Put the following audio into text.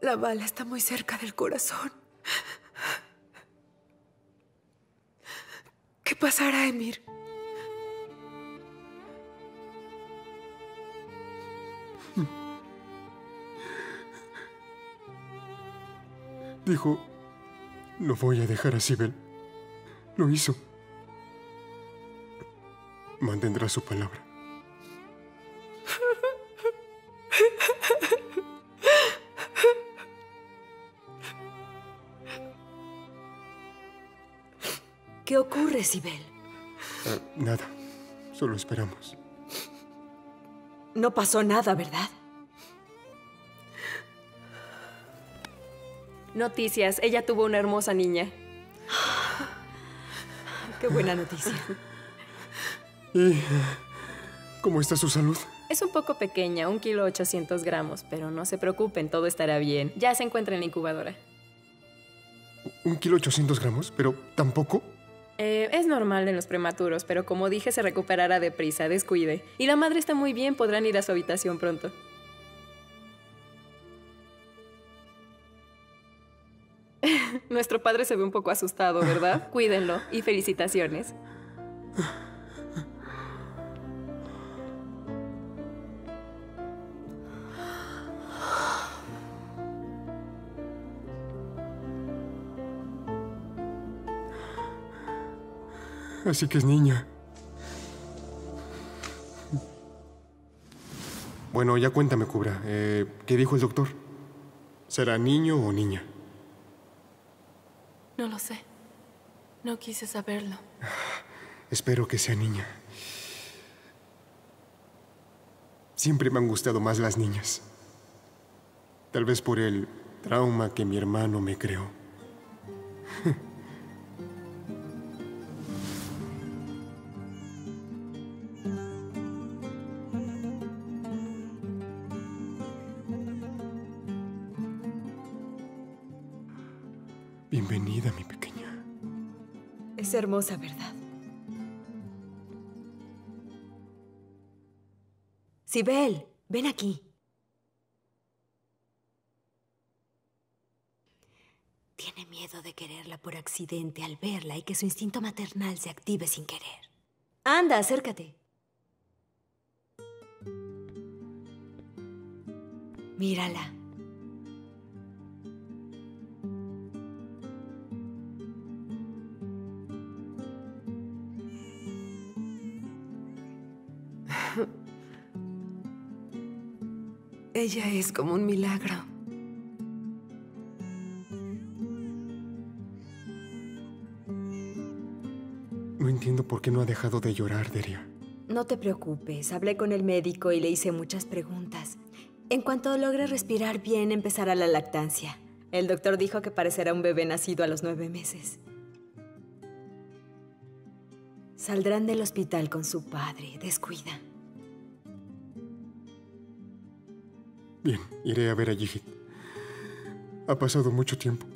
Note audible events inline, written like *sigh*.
La bala está muy cerca del corazón. ¿Qué pasará, Emir? Dijo, no voy a dejar a Sibel. Lo hizo. Mantendrá su palabra. ¿Qué ocurre, Sibel? Ah, nada. Solo esperamos. No pasó nada, ¿verdad? Noticias. Ella tuvo una hermosa niña. *gasps* Qué buena noticia. ¿Y cómo está su salud? Es un poco pequeña, un kilo 800 gramos, pero no se preocupen, todo estará bien. Ya se encuentra en la incubadora. ¿Un kilo 800 gramos? ¿Pero tampoco? Eh, es normal en los prematuros, pero como dije, se recuperará deprisa, descuide. Y la madre está muy bien, podrán ir a su habitación pronto. *laughs* Nuestro padre se ve un poco asustado, ¿verdad? *laughs* Cuídenlo y felicitaciones. *laughs* Así que es niña. Bueno, ya cuéntame, Cubra. Eh, ¿Qué dijo el doctor? ¿Será niño o niña? No lo sé. No quise saberlo. *sighs* Espero que sea niña. Siempre me han gustado más las niñas. Tal vez por el trauma que mi hermano me creó. *laughs* Bienvenida, mi pequeña. Es hermosa, ¿verdad? Sibel, ven aquí. Tiene miedo de quererla por accidente al verla y que su instinto maternal se active sin querer. Anda, acércate. Mírala. *laughs* Ella es como un milagro. No entiendo por qué no ha dejado de llorar, Deria. No te preocupes, hablé con el médico y le hice muchas preguntas. En cuanto logre respirar bien, empezará la lactancia. El doctor dijo que parecerá un bebé nacido a los nueve meses. Saldrán del hospital con su padre. Descuida. Bien, iré a ver a Yigit. Ha pasado mucho tiempo.